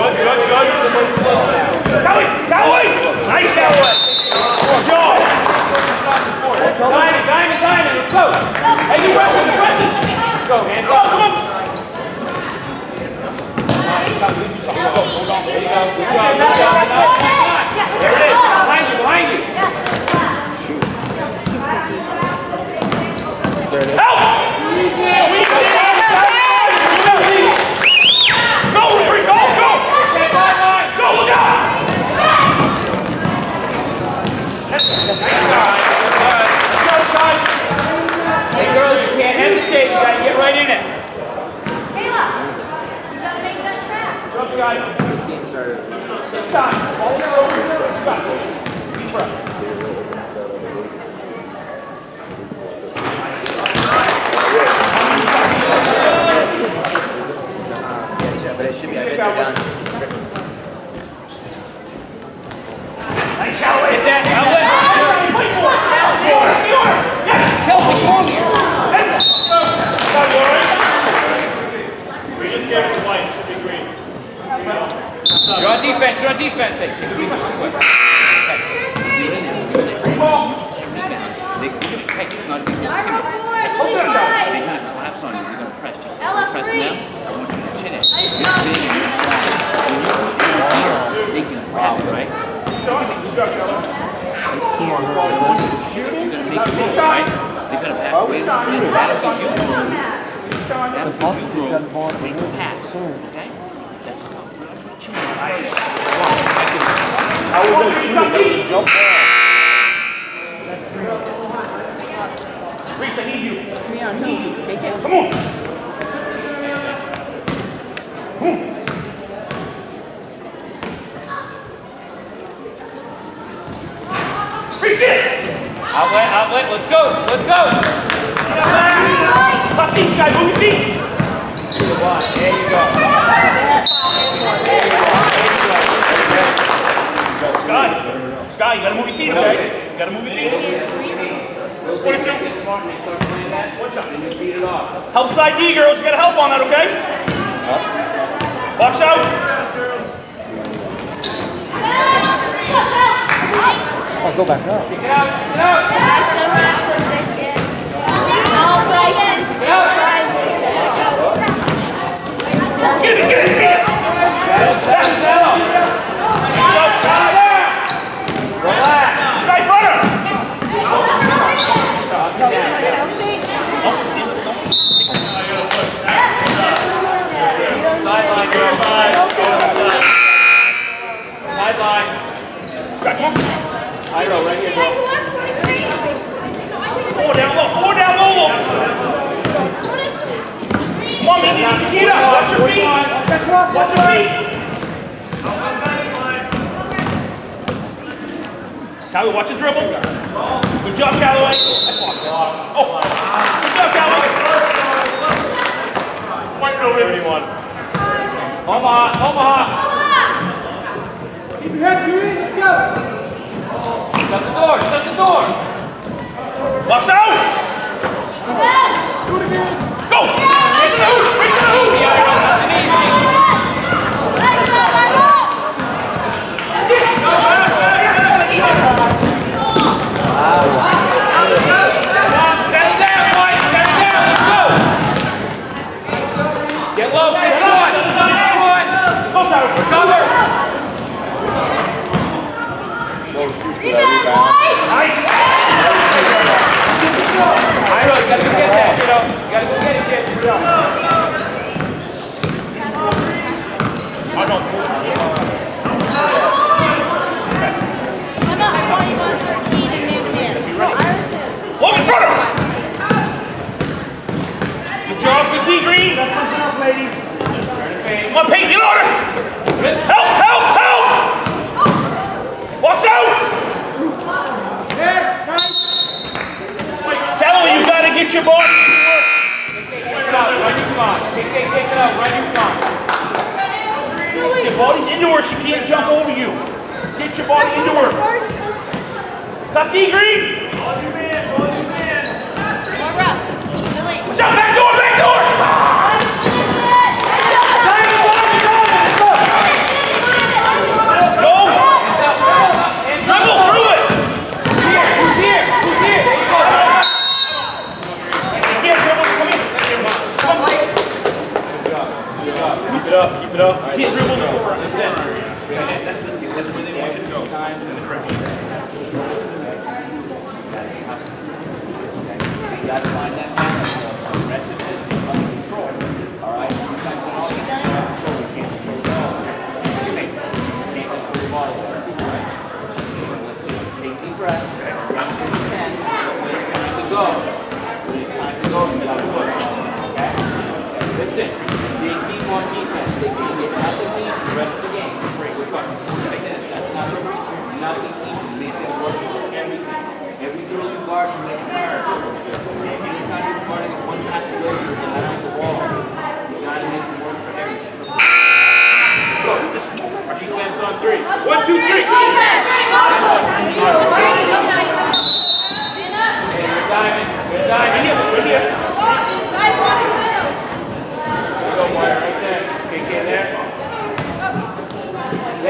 Go. Hey, you you pressing. Go. Come on. There you go. Job. Good job. There it is. Behind you, behind you. Help! Go, Ricky, go, go! Go, look out! Hey girls, you can't hesitate. You gotta get right in it. Kayla, you gotta make that trap. Jump, guys. Take time. All the way over. Stop. Deep breath. But it should be, I bet they're done. Nice shot. Hit that. Outlet. Play for it. Score. Score. Yes. Kelsey, come on. We just gave it to white, it should be green. You're on defense. You're on defense. Hey, take a rebound. Quick. They, hey, it's not a big deal. Come here. They're gonna on you. You're gonna press. Just Ella, press three. them. I want you to chin it. It's big and you're strong. When you put your here, they can grab it, right? You're gonna make it move, right? They're gonna back away. That'll be you. That'll be you room. Make a pass, okay? That's all. Put it on your chin. Come on, I can- How was that shooting? Jump ball. Reese, I need you. Come on, no, take it. Come on. Reese, it. Outlet, outlet. Let's go. Top feet, guys. Move your feet. One. There you you gotta move your feet, okay? You gotta move your feet. One shot. Help side D, girls. You gotta help on that, okay? Box out. Oh, go back up. Get. Iro, right here, girl. Four down low, four down low. Come on, Mindy, get up. Watch your feet. Watch your feet. Callaway, watch the dribble. Good job, Callaway. Oh, good job, Callaway. White no ribbon one. Omaha, Omaha. Keep your head, Yuri. Let's go. Shut the door, shut the door. Box out. Go. Come on. out right in front. Get your body into her. She can't jump over you. Get your body into her. Stop D green. Ball you in. Ball you in. Watch. Back door. Back door. Keep it up, keep it up. Can't dribble no more. That's it. That's where they want you to go. The. You gotta find that balance. Aggressiveness is control. All right? Sometimes when all you get control, you can't slow down. You can't just slow the ball down. All right? Let's just take deep breaths. Rest as you can. When time to go. When it's time to go, you gotta push. Okay? Listen. Dig deep on defense. They can get nothing easy the rest of the game. Great. We're talking 40 minutes. That's not nothing easy. You make them work for everything. Every drill you guard, you make hard. Okay, anytime you're guarding one pass away, you're behind the wall. You gotta make it work for everything. Let's go. Defense on three. One, two, three. We're diving. We're diving. We're here. There you go, Wire, right there. Okay, get there. Let-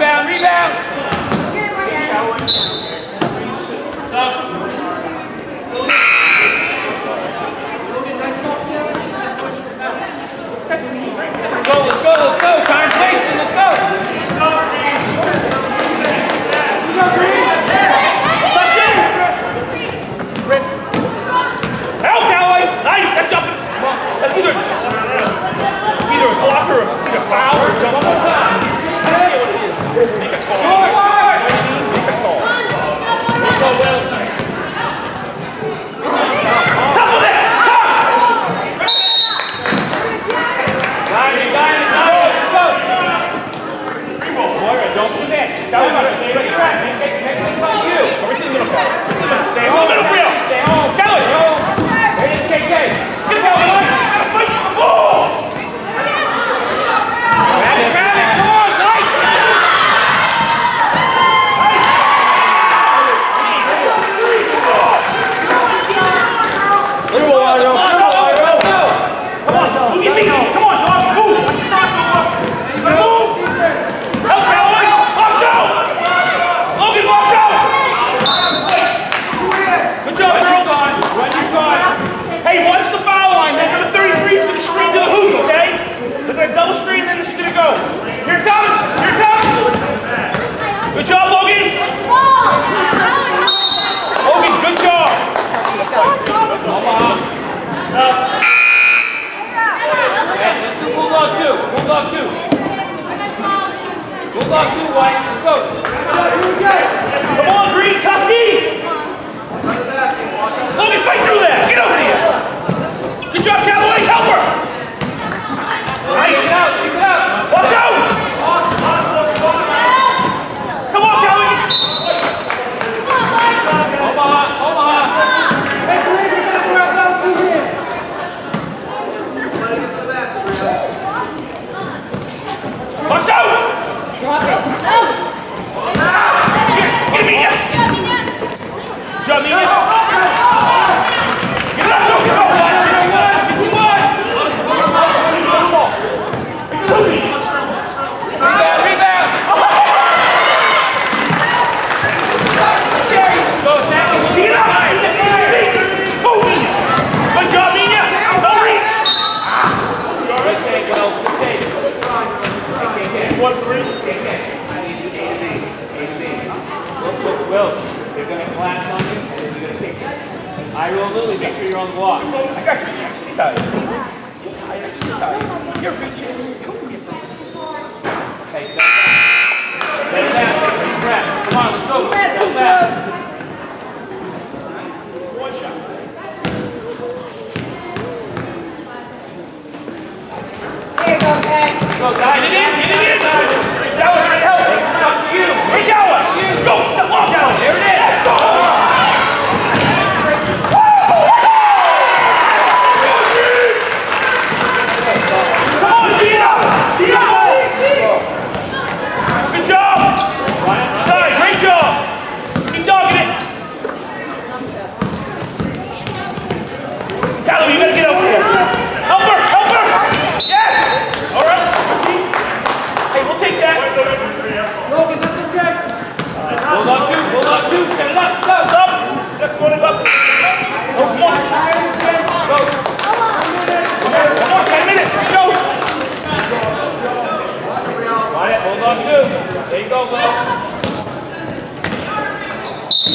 Rebound, rebound. Let's go, let's go, let's go. Time's wasting. Let's go. Help, Callaway. Nice. That's up. Come on. That's either, it's either a block or a, a foul or something. One more time. I tell you what it is. Make a call. Make a call. Let's go, Will. Top of it. Top. Diamond, diamond, diamond. Let's go. Moira, don't do that. That was a stay right there. Make it, make it come to you. Everything's gonna fall. Stay home. Middle wheel. Stay home. Kelly. Ready to KK. Get that one. Gotta fight for the ball. Grab it, grab it. Come on, Knight. Come on, go, go, go. Come on, move your feet. Come on, dog. Move. Move. Help, Callaway. Watch out. Logan, watch out. Good job, girls. Run your guard. Hey, watch the foul line. That number 33 is going to screen to the hoop, okay? They're going to double screen, then it's going to go. Here comes. Here comes. Good job, Logan. Logan, good job. Omaha. Hey, let's do Bulldog two. Bulldog two. Bulldog two, White. Let's go. Come on, Green, top D. Logan, fight through that. Get over here. Good job, Callaway. Help her. It out. Kick it out. Watch out. wrong block. I got Okay, set it down. Take breath. Come on, let's go. Let's go back. Go, guys. Get it in, get it in. That was help. That was you. Hey, Yawa. Go. Step off, Yawa. There it is.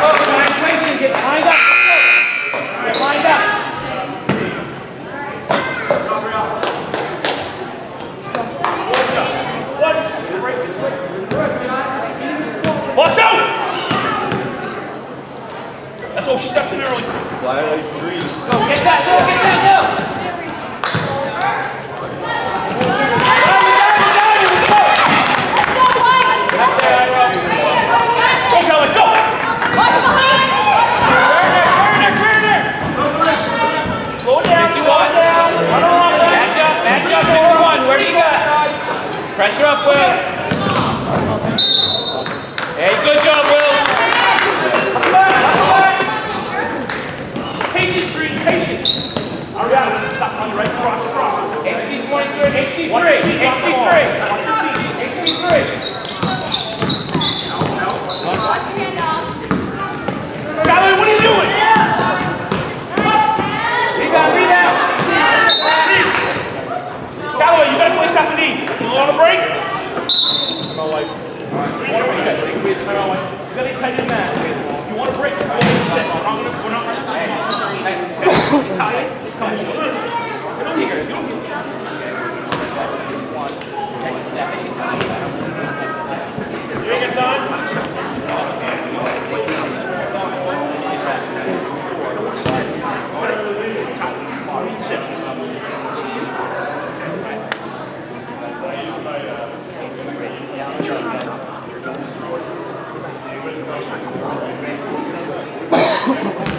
Go, nice placement. Get lined up. Get lined up. Watch out! That's all she stepped in early. Violation three. Go, get that, go, get that, go! Down, down, down, here we go! Up there, Ira. Go, Kelly, go! Turner, Turner, Turner! Slow down, slow down. Run along, match up, match up, number one, where do you got? Pressure up, Will. Hey, good job, Will. Come back, come back. Patience, Green, patience. All right, stop on the right, cross, cross. HD 23, HD 3, HD 3, HD 3. Valerie, what are you doing? Rebound, rebound. Galloway, you gotta play top of want a break? Got? You want a break? Go ahead and sit. We're gonna, we're not rushing. Hey, it. Come on. Get over here. Get over here. You think it's on? ハハハハ!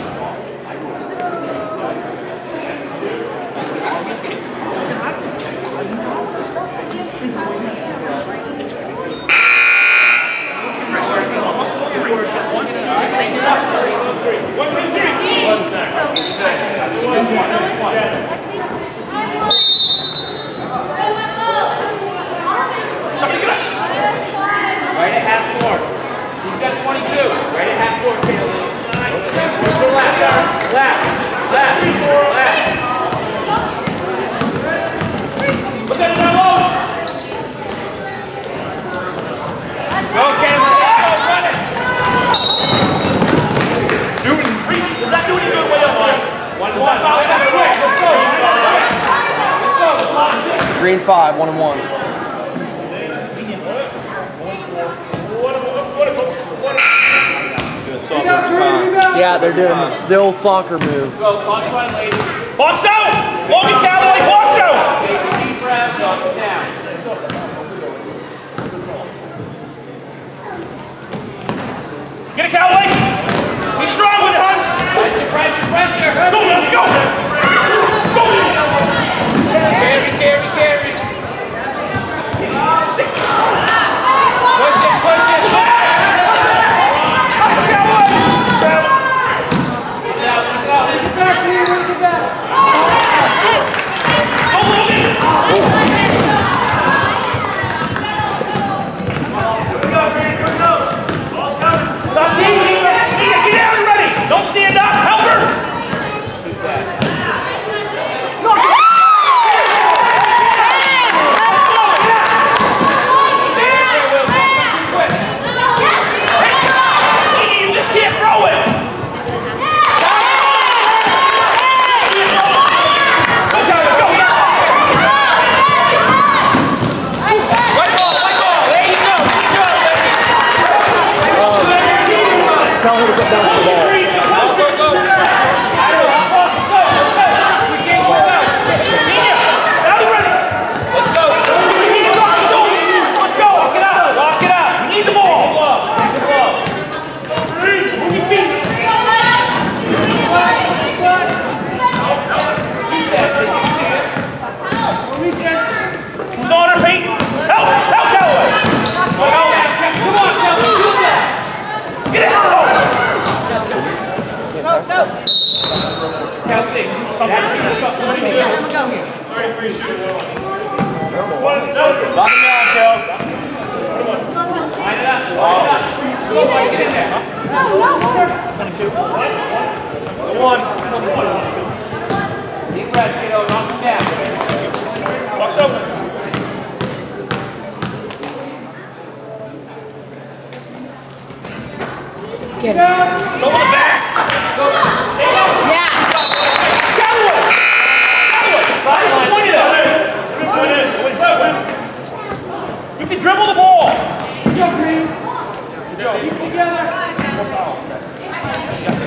Green five, one and one. Yeah, they're doing the still soccer move. Box. Out! Logan Calloway, box out! Take a deep breath, up and down. Get it, Calloway! Be strong with it, hon! Pressure! Go, go! Go, Thank you. One. Deep breath, kiddo. Knock him down. Box open. Get Go it. to the back. Go. You go. Point it out. Can dribble the ball. Who's got that ball? Line out, line out. Let's go. Good shot. Get out of there, Emma. Deep breath, Will. Deep breath. Let's go. Box out. No, he. All right.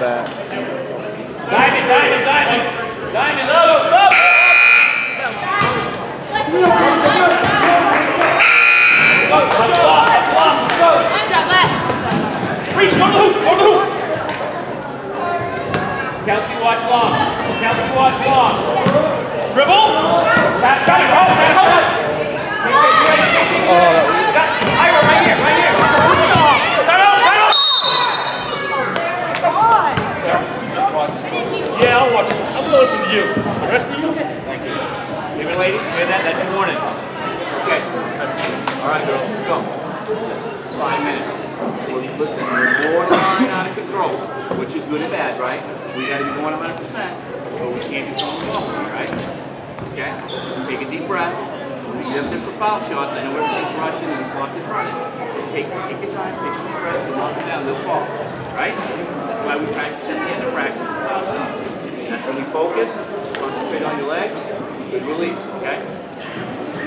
back. Diamond, diamond, diamond. Diamond, up, up. Let's go. Hustle up, hustle up. Let's go. Reach, go the hoop, go the hoop. Kelsey, watch long. Kelsey, watch long. Dribble. Tap, tap, tap, tap, tap. Oh, that was Ira right here, right here. Time out, time out. Yeah, I'll watch it. I'm gonna listen to you. The rest of you? Thank you. Leave it, ladies. Hear that? That's your warning. Okay. All right, girls. Let's go. Five minutes. Well, listen, we're more than out of control, which is good and bad, right? We got to be going 100%, but we can't be throwing the ball, right? Okay? Take a deep breath. When you get up there for foul shots, I know everything's rushing and the clock is running. Just take, take your time, take some deep breaths, and knock them down. They'll fall, right? That's why we practice at the end of practice. Foul. That's when we focus, concentrate on your legs, good release, okay?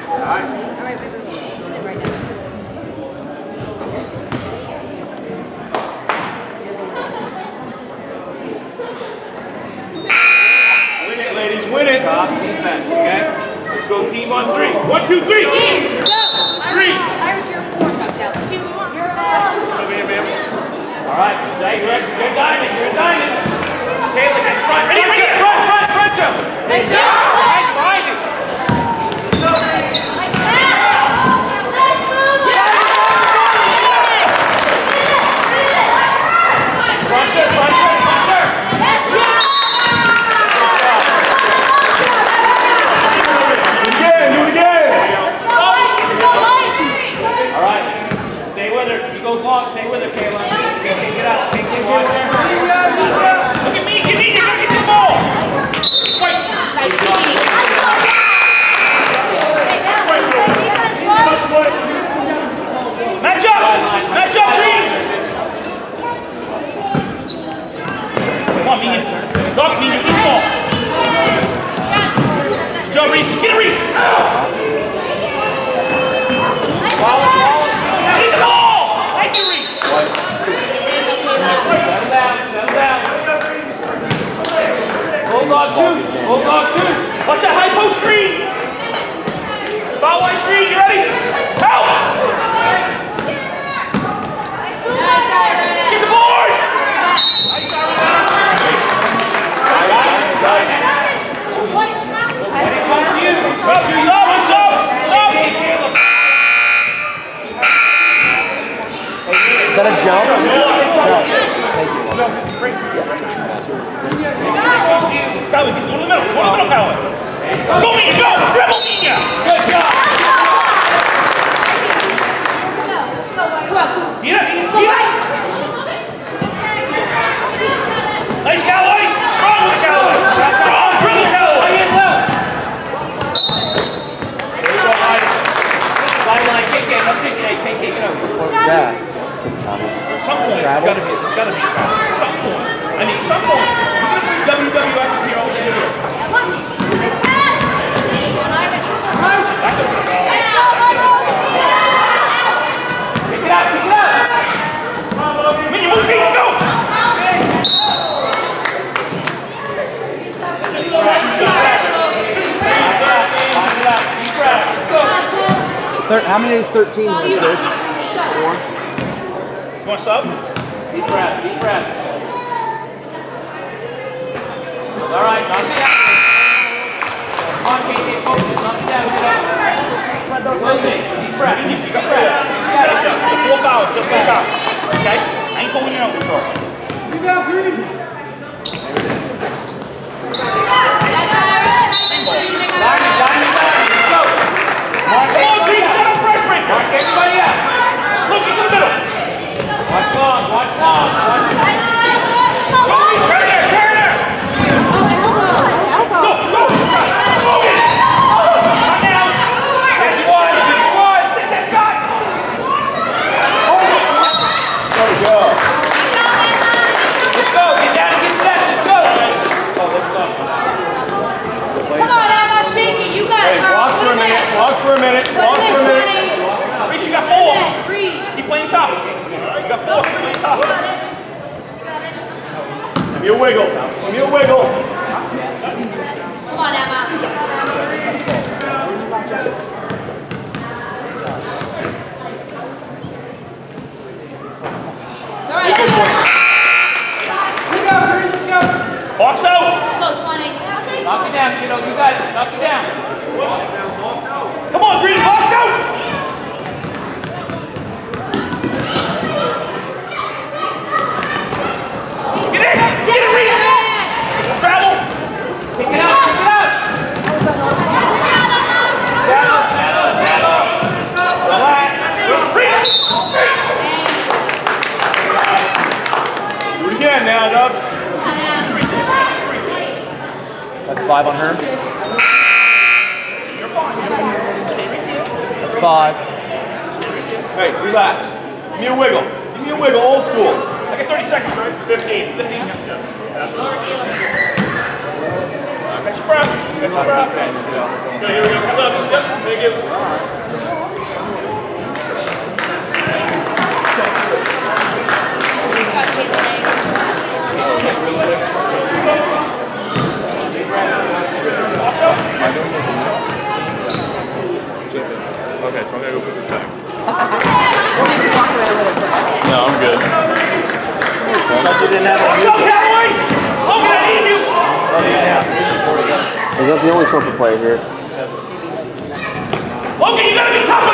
All right. All right, wait, wait, wait. Sit right next to you. Win it, ladies, win it. Top defense, okay? Let's go team on three. One, two, three. Team, go! Three. Irish, you're four, cut down. She, we want your Come here, ma'am. All right, You're a you're a diamond. You're a diamond. Kayla, get in front. Ready, ready, front, front, front, jump. Nice job. Behind, behind you. Front, sir, front, sir, front, sir. Again, do it again. All right, stay with her. She goes long. Stay with her, Kayla. Take it out. Take it out. Look at me. Get me. Get me. Get the ball. Wait. Match up. Match up, team. Come on, Megan. Dog, Megan. Get the ball. Joe, Reese. Get a Reese. Follow, follow. Get the ball. Thank you, Reese. Settle down. Settle down. Bulldog two. Bulldog two. Watch that high post screen. Foul line screen. You ready? How many is 13? Four. Deep breath, deep breath. All right, knock it out. Come on, KK, focus. Knock down, get up. Close it. Deep breath, deep breath. Finish up. The full. Okay? I ain't going in on the. Keep out, breathe. Five on her. Five. Hey, relax. Give me a wiggle. Give me a wiggle, old school. I get 30 seconds, right? 15. 15. Catch your breath. Catch your breath. Okay, here we go. Comes up. Yep. Thank you. Got Caitlin. Okay, so I'm gonna go put this back. no, I'm good. Is that the only soccer player here? Logan, you gotta be tough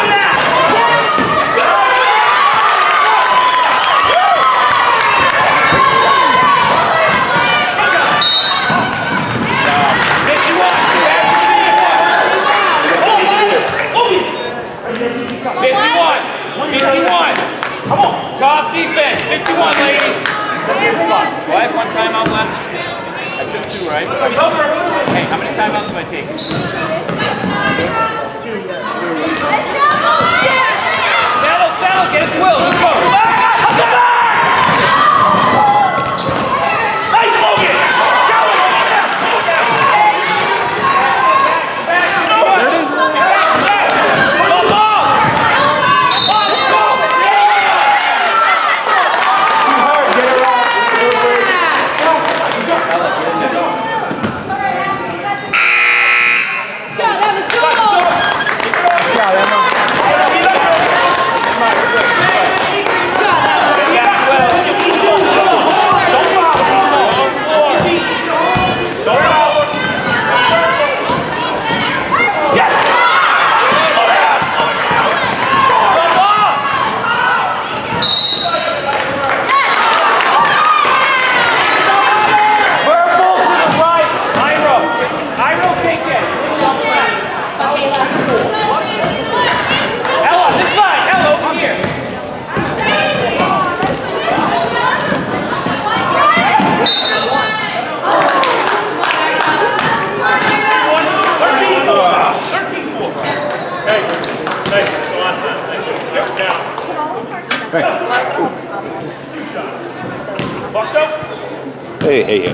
Hey, hey, hey.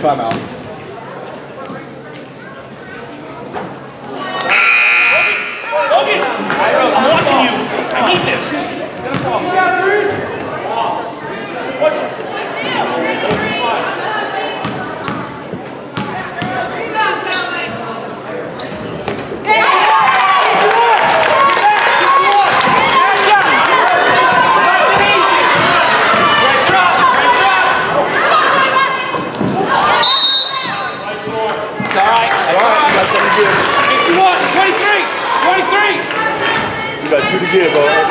Timeout. Logan! Logan! I'm watching you. I need this. Diego.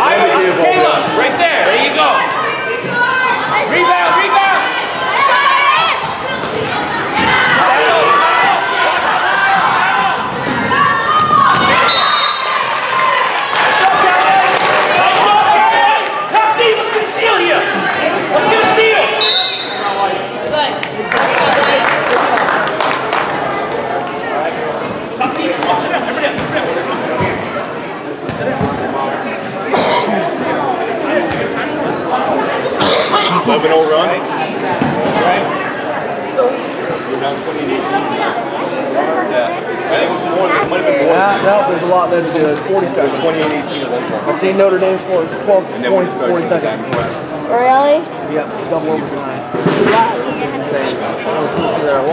See Notre Dame for 12 points, 40 seconds. Really? Yep, double overtime. Wow. That was cool to see that I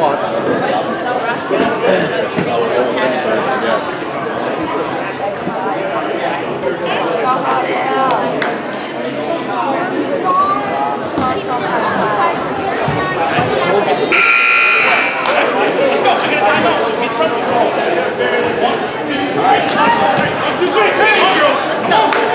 Let's go.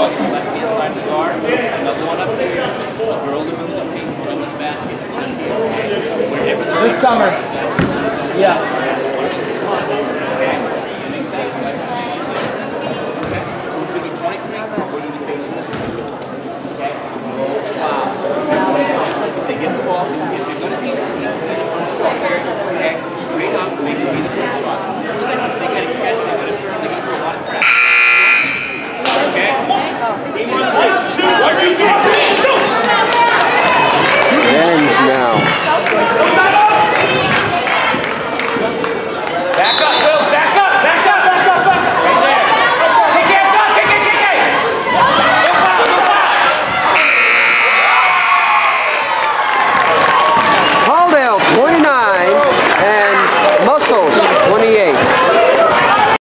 foot. Left hand side of the guard. Another one up there. A girl in the middle, a pink one in the basket. This summer. Yeah. They get the ball, they get the good at Venus, and then on shot. Okay? Straight up, make the Venus on shot. Two seconds, they get it, they get it. Ends now.